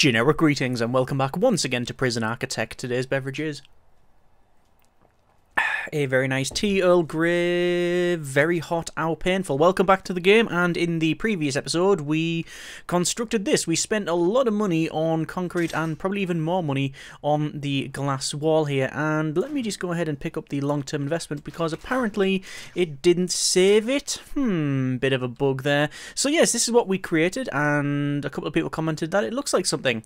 Generic greetings and welcome back once again to Prison Architect. Today's beverages a very nice tea, Earl Grey, very hot, ow painful. Welcome back to the game, and in the previous episode we constructed this. We spent a lot of money on concrete and probably even more money on the glass wall here, and let me just go ahead and pick up the long-term investment because apparently it didn't save it. Hmm, bit of a bug there. So yes, this is what we created, and a couple of people commented that it looks like something.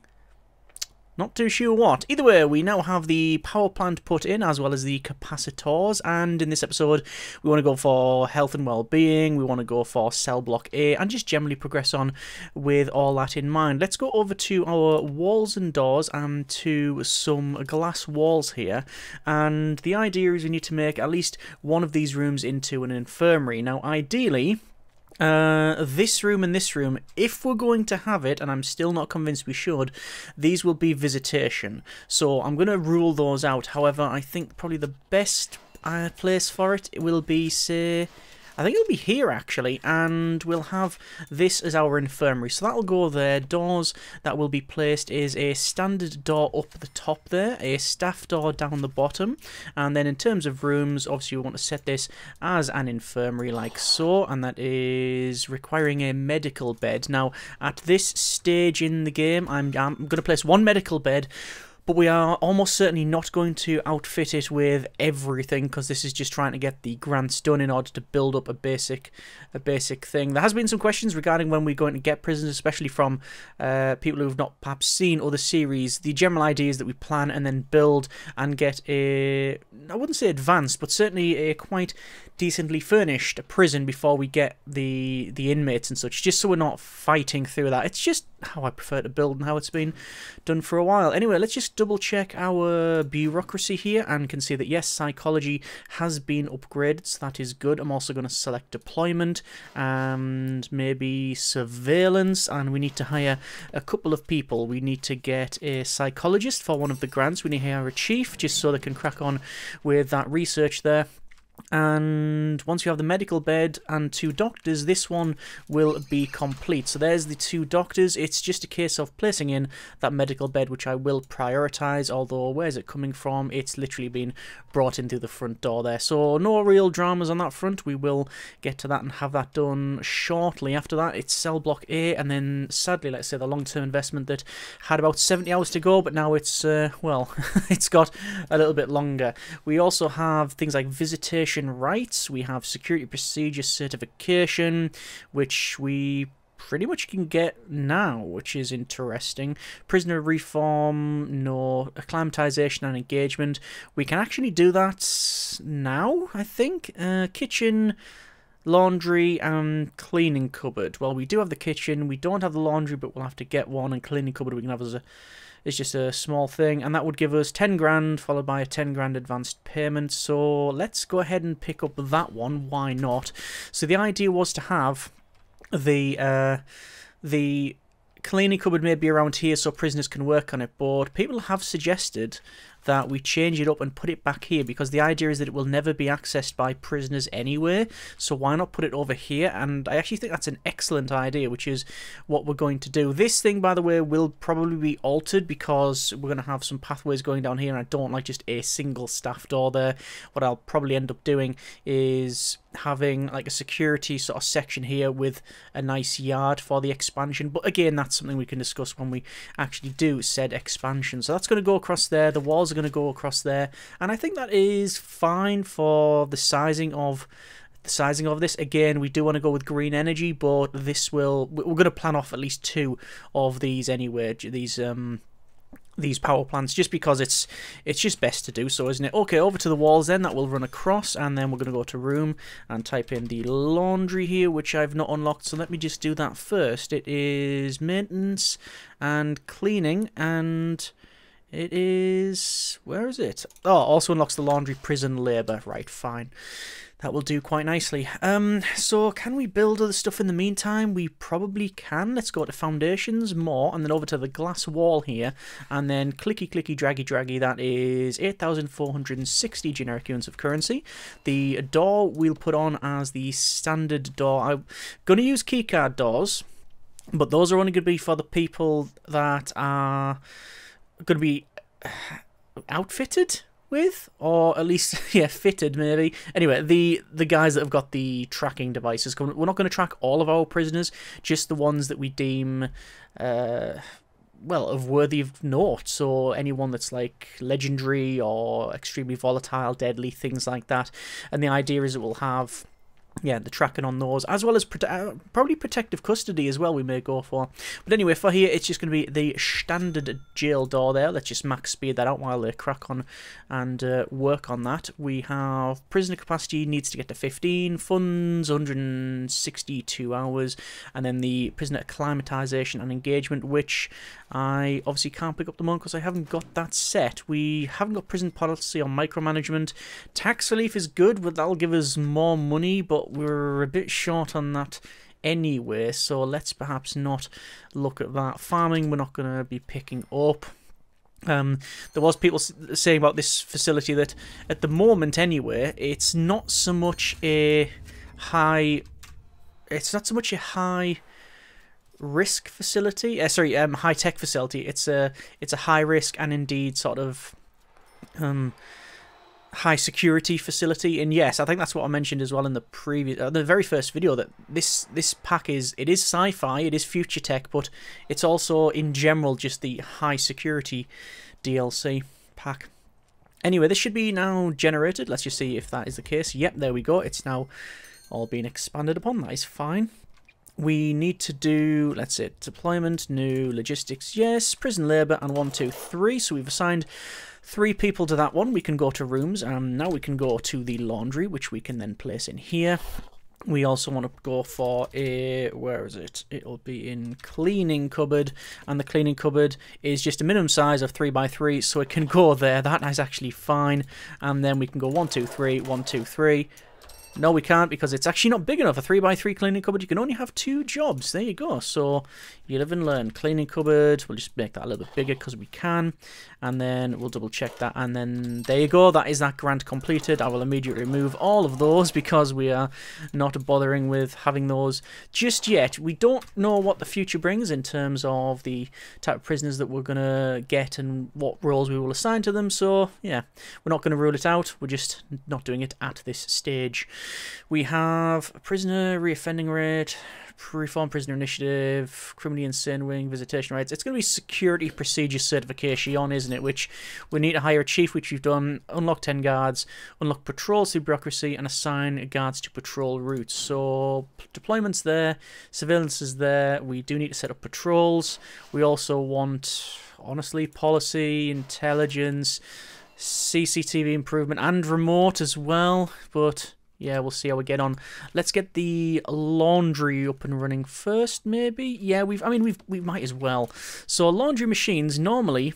Not too sure what. Either way, we now have the power plant put in as well as the capacitors and in this episode we want to go for health and well-being, we want to go for cell block A and just generally progress on with all that in mind. Let's go over to our walls and doors and to some glass walls here and the idea is we need to make at least one of these rooms into an infirmary. Now ideally uh, this room and this room, if we're going to have it, and I'm still not convinced we should, these will be visitation. So I'm going to rule those out. However, I think probably the best uh, place for it will be, say, I think it'll be here actually, and we'll have this as our infirmary. So that'll go there. Doors that will be placed is a standard door up the top there, a staff door down the bottom, and then in terms of rooms, obviously we want to set this as an infirmary like so, and that is requiring a medical bed. Now, at this stage in the game, I'm, I'm going to place one medical bed but we are almost certainly not going to outfit it with everything because this is just trying to get the grants done in order to build up a basic a basic thing. There has been some questions regarding when we're going to get prisons, especially from uh, people who have not perhaps seen other series. The general idea is that we plan and then build and get a, I wouldn't say advanced, but certainly a quite decently furnished prison before we get the the inmates and such, just so we're not fighting through that. It's just how I prefer to build and how it's been done for a while. Anyway, let's just double check our bureaucracy here and can see that yes, psychology has been upgraded, so that is good. I'm also going to select deployment and maybe surveillance, and we need to hire a couple of people. We need to get a psychologist for one of the grants. We need to hire a chief just so they can crack on with that research there and once you have the medical bed and two doctors this one will be complete. So there's the two doctors. It's just a case of placing in that medical bed which I will prioritize. Although where's it coming from? It's literally been brought in through the front door there. So no real dramas on that front. We will get to that and have that done shortly. After that it's cell block A and then sadly let's say the long-term investment that had about 70 hours to go but now it's uh, well it's got a little bit longer. We also have things like visitation rights, we have security procedure certification, which we pretty much can get now, which is interesting. Prisoner reform, no acclimatization and engagement. We can actually do that now, I think. Uh, kitchen, laundry, and cleaning cupboard. Well, we do have the kitchen. We don't have the laundry, but we'll have to get one. And cleaning cupboard we can have as a is just a small thing, and that would give us 10 grand followed by a 10 grand advanced payment. So let's go ahead and pick up that one. Why not? So the idea was to have the uh, the cleaning cupboard may be around here so prisoners can work on it, but people have suggested that we change it up and put it back here because the idea is that it will never be accessed by prisoners anyway. So why not put it over here? And I actually think that's an excellent idea, which is what we're going to do. This thing, by the way, will probably be altered because we're going to have some pathways going down here and I don't like just a single staff door there. What I'll probably end up doing is having like a security sort of section here with a nice yard for the expansion but again that's something we can discuss when we actually do said expansion so that's going to go across there the walls are going to go across there. And I think that is fine for the sizing of the sizing of this. Again we do want to go with green energy but this will we're going to plan off at least two of these anyway these um these power plants just because it's it's just best to do so isn't it? Okay over to the walls then that will run across and then we're going to go to room and type in the laundry here which I've not unlocked so let me just do that first. It is maintenance and cleaning and it is where is it oh also unlocks the laundry prison labor right fine that will do quite nicely. Um, so can we build other stuff in the meantime? We probably can. Let's go to foundations, more, and then over to the glass wall here, and then clicky clicky draggy draggy, that is 8,460 generic units of currency. The door we'll put on as the standard door. I'm going to use keycard doors but those are only going to be for the people that are going to be outfitted with, or at least yeah, fitted maybe. Anyway, the the guys that have got the tracking devices. We're not going to track all of our prisoners, just the ones that we deem. Uh, well, of worthy of note. So anyone that's like legendary or extremely volatile, deadly, things like that. And the idea is it will have yeah, the tracking on those, as well as prote uh, probably protective custody as well we may go for. But anyway, for here, it's just going to be the standard jail door there. Let's just max speed that out while they crack on and uh, work on that. We have prisoner capacity needs to get to 15, funds 162 hours, and then the prisoner acclimatization and engagement, which I obviously can't pick up the moment because I haven't got that set. We haven't got prison policy on micromanagement. Tax relief is good, but that'll give us more money, but we're a bit short on that anyway, so let's perhaps not look at that. Farming, we're not going to be picking up. Um, there was people saying about this facility that at the moment anyway, it's not so much a high, it's not so much a high risk facility. Uh, sorry, um, high tech facility. It's a it's a high risk and indeed sort of um high security facility. And yes, I think that's what I mentioned as well in the previous, uh, the very first video that this this pack is it is sci-fi, it is future tech, but it's also in general just the high security DLC pack. Anyway, this should be now generated. Let's just see if that is the case. Yep, there we go. It's now all being expanded upon. That is fine. We need to do, let's say, deployment, new logistics, yes, prison labour, and one, two, three. So we've assigned three people to that one. We can go to rooms, and now we can go to the laundry, which we can then place in here. We also want to go for a, where is it? It'll be in cleaning cupboard, and the cleaning cupboard is just a minimum size of 3x3, so it can go there. That is actually fine. And then we can go 1, 2, 3, 1, 2, 3. No, we can't because it's actually not big enough. A 3x3 cleaning cupboard, you can only have two jobs. There you go. So you live and learn. Cleaning cupboard, we'll just make that a little bit bigger because we can. And then we'll double check that. And then there you go. That is that grant completed. I will immediately remove all of those because we are not bothering with having those just yet. We don't know what the future brings in terms of the type of prisoners that we're going to get and what roles we will assign to them. So yeah, we're not going to rule it out. We're just not doing it at this stage. We have prisoner reoffending rate, reform prisoner initiative, criminally insane wing, visitation rights. It's going to be security procedure certification, isn't it? Which we need to hire a chief, which we've done, unlock 10 guards, unlock patrol through bureaucracy, and assign guards to patrol routes. So deployments there, surveillance is there. We do need to set up patrols. We also want, honestly, policy, intelligence, CCTV improvement, and remote as well. But yeah, we'll see how we get on. Let's get the laundry up and running first, maybe. Yeah, we've. I mean, we've. We might as well. So laundry machines. Normally,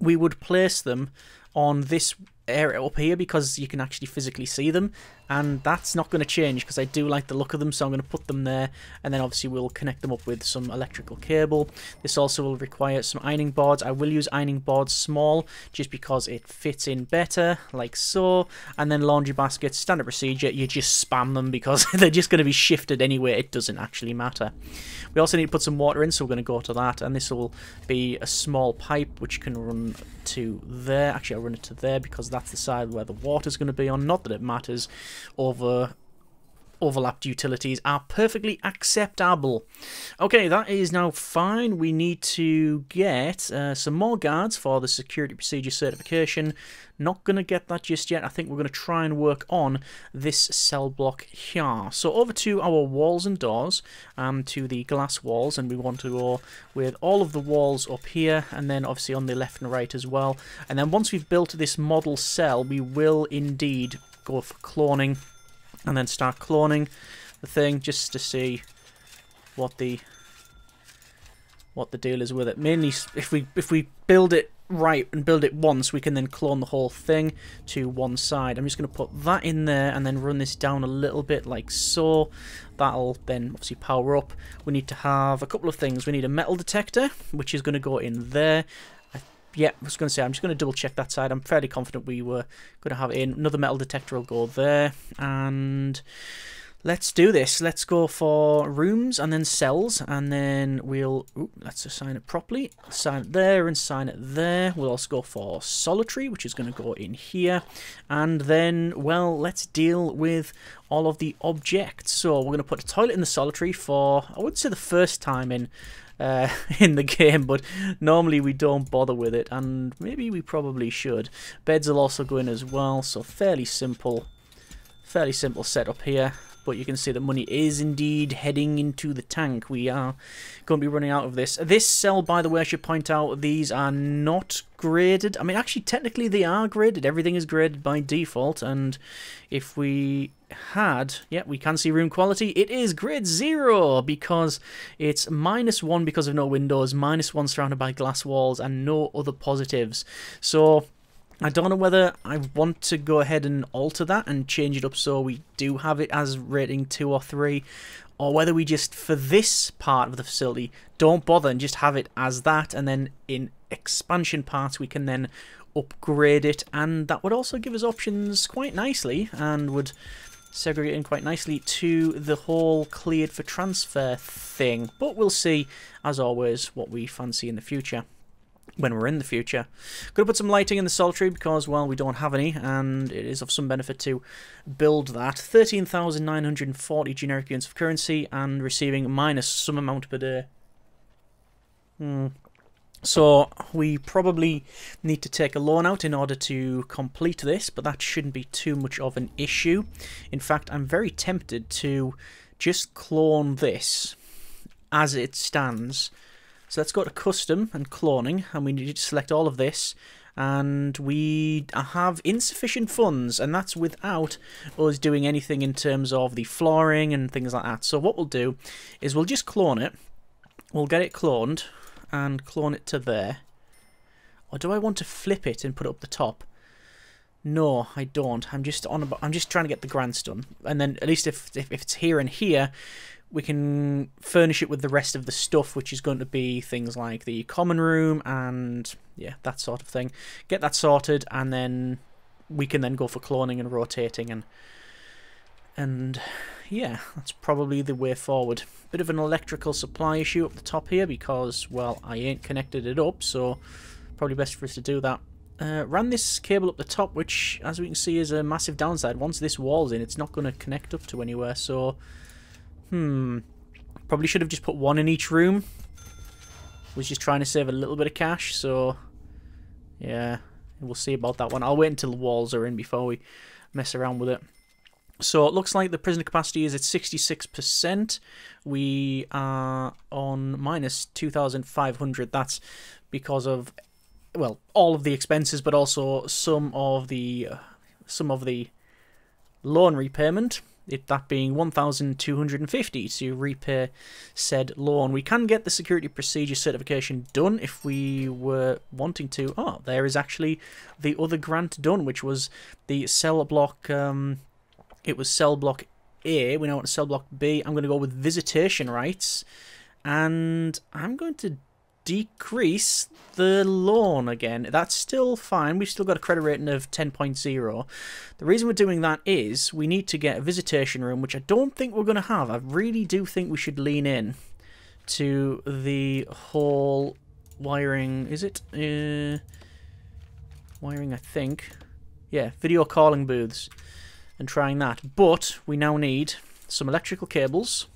we would place them on this area up here because you can actually physically see them and that's not going to change because I do like the look of them so I'm going to put them there and then obviously we'll connect them up with some electrical cable. This also will require some ironing boards. I will use ironing boards small just because it fits in better like so. And then laundry baskets standard procedure you just spam them because they're just going to be shifted anyway. It doesn't actually matter. We also need to put some water in so we're going to go to that and this will be a small pipe which can run to there. Actually I'll run it to there because that's the side where the water's going to be on. Not that it matters over overlapped utilities are perfectly acceptable. Okay, that is now fine. We need to get uh, some more guards for the security procedure certification. Not going to get that just yet. I think we're going to try and work on this cell block here. So over to our walls and doors, um, to the glass walls, and we want to go with all of the walls up here, and then obviously on the left and right as well. And then once we've built this model cell, we will indeed go for cloning and then start cloning the thing just to see what the what the deal is with it. Mainly, if we if we build it right and build it once, we can then clone the whole thing to one side. I'm just going to put that in there and then run this down a little bit like so. That'll then obviously power up. We need to have a couple of things. We need a metal detector, which is going to go in there yeah, I was going to say, I'm just going to double check that side. I'm fairly confident we were going to have in. Another metal detector will go there. And Let's do this. Let's go for rooms and then cells, and then we'll... Ooh, let's assign it properly. Sign it there and sign it there. We'll also go for solitary, which is going to go in here. And then, well, let's deal with all of the objects. So we're going to put a toilet in the solitary for, I wouldn't say the first time in uh, in the game, but normally we don't bother with it, and maybe we probably should. Beds will also go in as well, so fairly simple, fairly simple setup here but you can see that money is indeed heading into the tank. We are going to be running out of this. This cell, by the way, I should point out, these are not graded. I mean, actually, technically they are graded. Everything is graded by default, and if we had, yeah, we can see room quality. It is grade zero because it's minus one because of no windows, minus one surrounded by glass walls, and no other positives. So I don't know whether I want to go ahead and alter that and change it up so we do have it as rating 2 or 3 or whether we just, for this part of the facility, don't bother and just have it as that and then in expansion parts we can then upgrade it and that would also give us options quite nicely and would segregate in quite nicely to the whole cleared for transfer thing. But we'll see, as always, what we fancy in the future when we're in the future. Going to put some lighting in the solitary because, well, we don't have any, and it is of some benefit to build that. 13,940 generic units of currency and receiving minus some amount per day. Hmm. So we probably need to take a loan out in order to complete this, but that shouldn't be too much of an issue. In fact, I'm very tempted to just clone this as it stands so let's go to custom and cloning and we need to select all of this and we have insufficient funds and that's without us doing anything in terms of the flooring and things like that. So what we'll do is we'll just clone it. We'll get it cloned and clone it to there. Or do I want to flip it and put it up the top? No, I don't. I'm just on. About, I'm just trying to get the grants done, and then at least if, if if it's here and here, we can furnish it with the rest of the stuff, which is going to be things like the common room and yeah, that sort of thing. Get that sorted, and then we can then go for cloning and rotating and and yeah, that's probably the way forward. Bit of an electrical supply issue up the top here because, well, I ain't connected it up, so probably best for us to do that. Uh, ran this cable up the top, which, as we can see, is a massive downside. Once this wall's in, it's not going to connect up to anywhere, so Hmm. Probably should have just put one in each room. Was just trying to save a little bit of cash, so... Yeah, we'll see about that one. I'll wait until the walls are in before we mess around with it. So it looks like the prisoner capacity is at 66%. We are on minus 2,500. That's because of, well, all of the expenses, but also some of the, uh, some of the loan repayment it, that being 1,250 to repay said loan. We can get the security procedure certification done if we were wanting to. Oh, there is actually the other grant done, which was the cell block. Um, it was cell block A. We now want cell block B. I'm going to go with visitation rights, and I'm going to decrease the loan again. That's still fine. We've still got a credit rating of 10.0. The reason we're doing that is we need to get a visitation room, which I don't think we're going to have. I really do think we should lean in to the whole wiring. Is it? Uh, wiring, I think. Yeah, video calling booths and trying that. But we now need some electrical cables.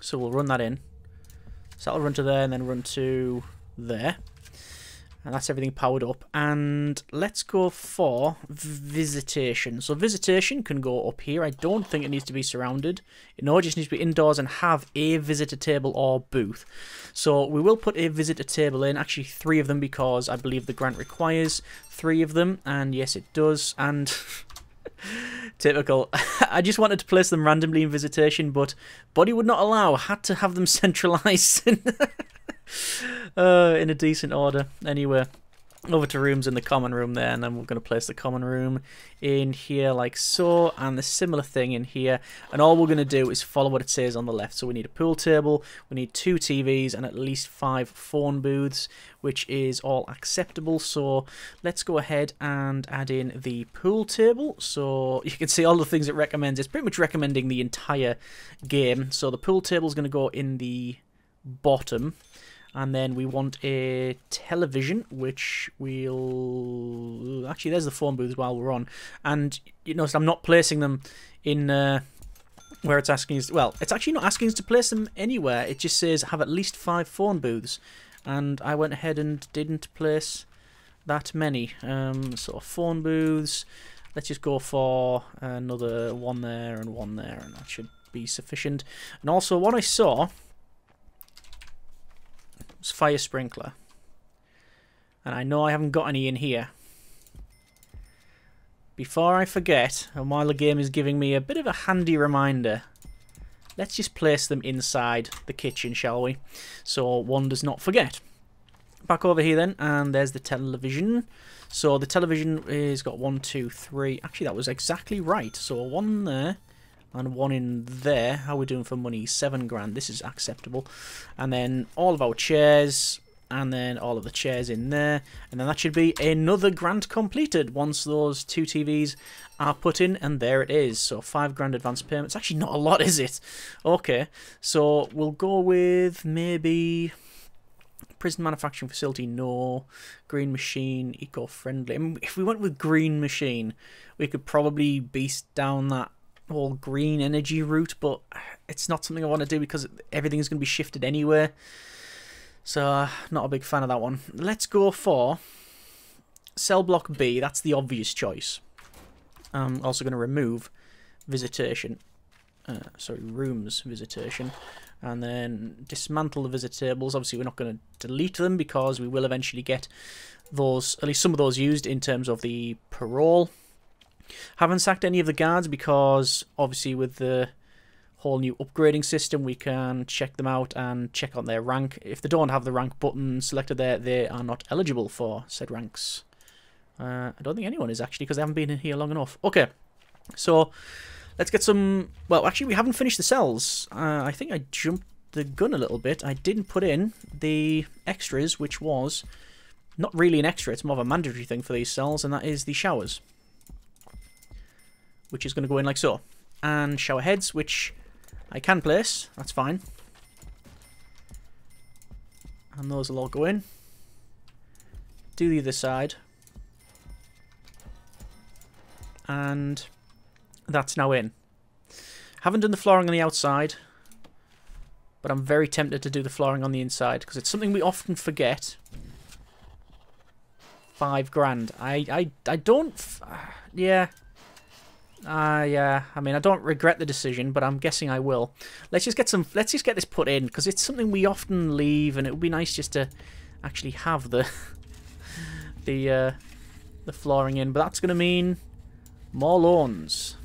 So we'll run that in. So that'll run to there and then run to there. And that's everything powered up. And let's go for visitation. So visitation can go up here. I don't think it needs to be surrounded. No, it just needs to be indoors and have a visitor table or booth. So we will put a visitor table in. Actually, three of them because I believe the grant requires three of them. And yes, it does. And... Typical. I just wanted to place them randomly in visitation, but body would not allow. Had to have them centralized in, uh, in a decent order. Anyway, over to rooms in the common room there and then we're going to place the common room in here like so and the similar thing in here. And all we're going to do is follow what it says on the left. So we need a pool table we need two TVs and at least five phone booths which is all acceptable. So let's go ahead and add in the pool table. So you can see all the things it recommends. It's pretty much recommending the entire game. So the pool table is going to go in the bottom and then we want a television, which we'll... Actually, there's the phone booths while we're on. And you notice I'm not placing them in uh, where it's asking us... Well, it's actually not asking us to place them anywhere. It just says have at least five phone booths. And I went ahead and didn't place that many. Um, sort of phone booths. Let's just go for another one there and one there, and that should be sufficient. And also, what I saw fire sprinkler. And I know I haven't got any in here. Before I forget, and while the game is giving me a bit of a handy reminder, let's just place them inside the kitchen, shall we? So one does not forget. Back over here then, and there's the television. So the television is got one, two, three. Actually, that was exactly right. So one there, and one in there. How we doing for money? Seven grand. This is acceptable. And then all of our chairs, and then all of the chairs in there. And then that should be another grant completed once those two TVs are put in, and there it is. So five grand advance payments. Actually, not a lot, is it? Okay, so we'll go with maybe prison manufacturing facility, no. Green machine, eco-friendly. I mean, if we went with green machine, we could probably beast down that whole green energy route, but it's not something I want to do because everything is going to be shifted anywhere. So, uh, not a big fan of that one. Let's go for cell block B. That's the obvious choice. I'm also going to remove visitation. Uh, sorry, rooms visitation. And then dismantle the visit tables. Obviously, we're not going to delete them because we will eventually get those, at least some of those used in terms of the parole. Haven't sacked any of the guards because obviously with the whole new upgrading system we can check them out and check on their rank. If they don't have the rank button selected there, they are not eligible for said ranks. Uh, I don't think anyone is actually because they haven't been in here long enough. Okay, so let's get some... Well, actually we haven't finished the cells. Uh, I think I jumped the gun a little bit. I didn't put in the extras, which was not really an extra, it's more of a mandatory thing for these cells, and that is the showers which is going to go in like so. And shower heads, which I can place. That's fine. And those will all go in. Do the other side. And that's now in. Haven't done the flooring on the outside, but I'm very tempted to do the flooring on the inside because it's something we often forget. Five grand. I I I don't. yeah. Uh, yeah. I mean, I don't regret the decision, but I'm guessing I will. Let's just get some. Let's just get this put in because it's something we often leave, and it would be nice just to actually have the the uh, the flooring in. But that's going to mean more lawns.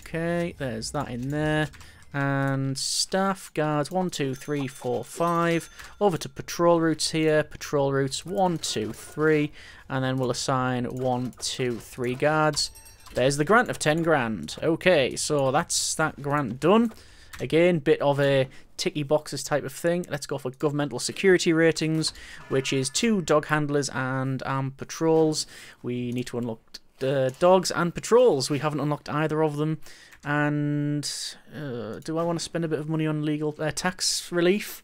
Okay, there's that in there. And staff guards, one, two, three, four, five. Over to patrol routes here. Patrol routes, one, two, three. And then we'll assign one, two, three guards. There's the grant of 10 grand. Okay, so that's that grant done. Again, bit of a ticky boxes type of thing. Let's go for governmental security ratings, which is two dog handlers and armed patrols. We need to unlock uh, dogs and patrols. We haven't unlocked either of them. And uh, do I want to spend a bit of money on legal uh, tax relief?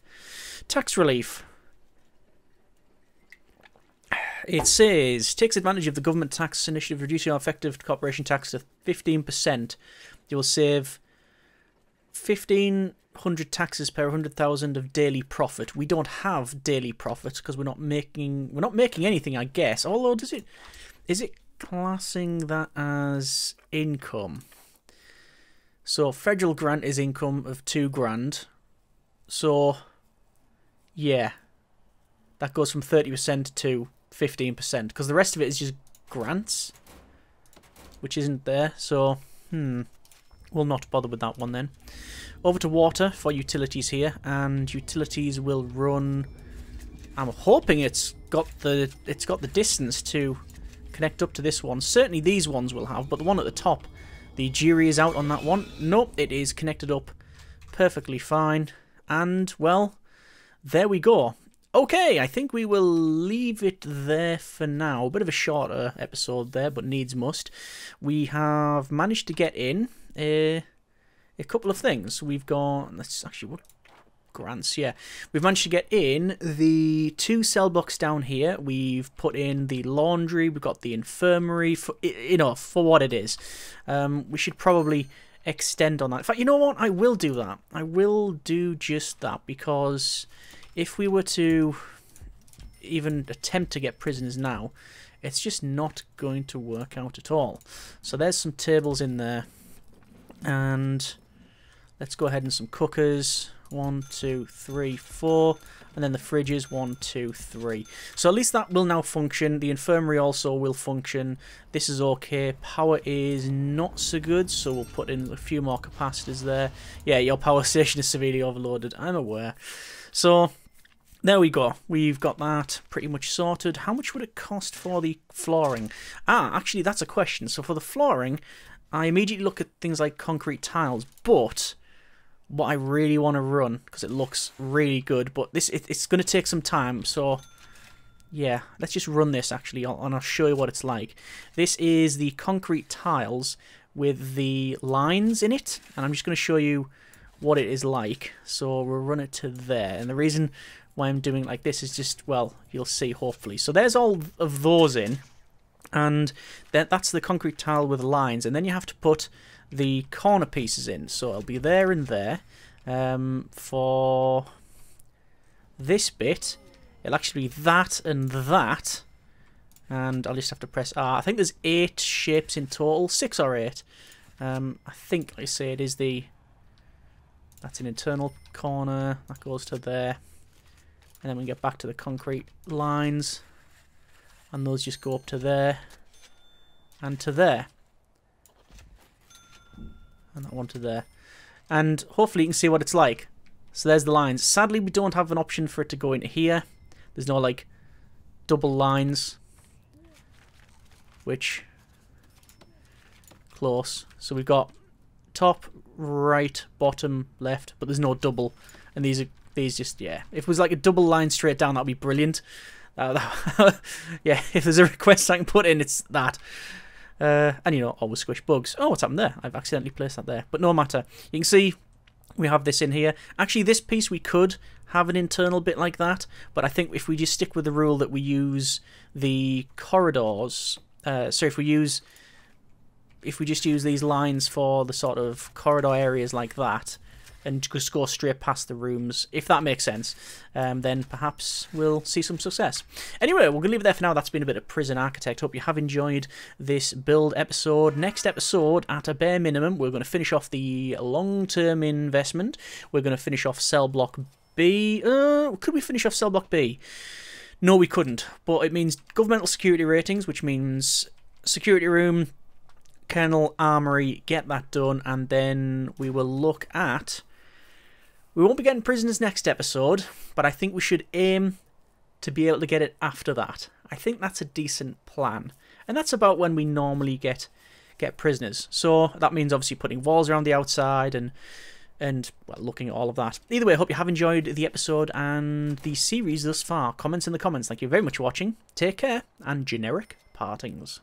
Tax relief. It says takes advantage of the government tax initiative, reducing our effective corporation tax to fifteen percent. You will save fifteen hundred taxes per hundred thousand of daily profit. We don't have daily profit because we're not making we're not making anything, I guess. Although, does it is it classing that as income? So federal grant is income of two grand. So yeah, that goes from thirty percent to fifteen percent because the rest of it is just grants, which isn't there. So hmm, we'll not bother with that one then. Over to water for utilities here, and utilities will run I'm hoping it's got the it's got the distance to connect up to this one. Certainly these ones will have, but the one at the top, the jury is out on that one. Nope, it is connected up perfectly fine. And, well, there we go. Okay, I think we will leave it there for now. A bit of a shorter episode there, but needs must. We have managed to get in a, a couple of things. We've got... Let's actually... What grants, yeah. We've managed to get in the two cell blocks down here. We've put in the laundry. We've got the infirmary, for, you know, for what it is. Um, we should probably extend on that. In fact, you know what? I will do that. I will do just that because if we were to even attempt to get prisoners now, it's just not going to work out at all. So there's some tables in there. And let's go ahead and some cookers. One, two, three, four. And then the fridges, one, two, three. So at least that will now function. The infirmary also will function. This is okay. Power is not so good, so we'll put in a few more capacitors there. Yeah, your power station is severely overloaded. I'm aware. So there we go. We've got that pretty much sorted. How much would it cost for the flooring? Ah, actually, that's a question. So for the flooring, I immediately look at things like concrete tiles, but what I really want to run, because it looks really good, but this it, it's going to take some time, so yeah, let's just run this actually, and I'll show you what it's like. This is the concrete tiles with the lines in it, and I'm just going to show you what it is like. So we'll run it to there, and the reason why I'm doing like this is just, well, you'll see hopefully. So there's all of those in, and that, that's the concrete tile with lines, and then you have to put the corner pieces in. So it'll be there and there. Um, for this bit, it'll actually be that and that, and I'll just have to press R. I think there's eight shapes in total, six or eight. Um, I think, like I say, it is the... That's an internal corner. That goes to there. And then we get back to the concrete lines. And those just go up to there. And to there. And that one to there. And hopefully you can see what it's like. So there's the lines. Sadly, we don't have an option for it to go into here. There's no, like, double lines. Which... Close. So we've got top, right, bottom, left. But there's no double. And these are these just, yeah. If it was like a double line straight down, that'd be brilliant. Uh, yeah, if there's a request I can put in, it's that. Uh, and, you know, always squish bugs. Oh, what's happened there? I've accidentally placed that there. But no matter. You can see we have this in here. Actually, this piece we could have an internal bit like that. But I think if we just stick with the rule that we use the corridors... Uh, so if we use... If we just use these lines for the sort of corridor areas like that, and just go straight past the rooms, if that makes sense, um, then perhaps we'll see some success. Anyway, we're going to leave it there for now. That's been a bit of Prison Architect. Hope you have enjoyed this build episode. Next episode, at a bare minimum, we're going to finish off the long-term investment. We're going to finish off cell block B. Uh, could we finish off cell block B? No, we couldn't. But it means governmental security ratings, which means security room, kennel, armory, get that done, and then we will look at we won't be getting prisoners next episode, but I think we should aim to be able to get it after that. I think that's a decent plan. And that's about when we normally get get prisoners. So that means obviously putting walls around the outside and and well, looking at all of that. Either way, I hope you have enjoyed the episode and the series thus far. Comments in the comments. Thank you very much for watching. Take care and generic partings.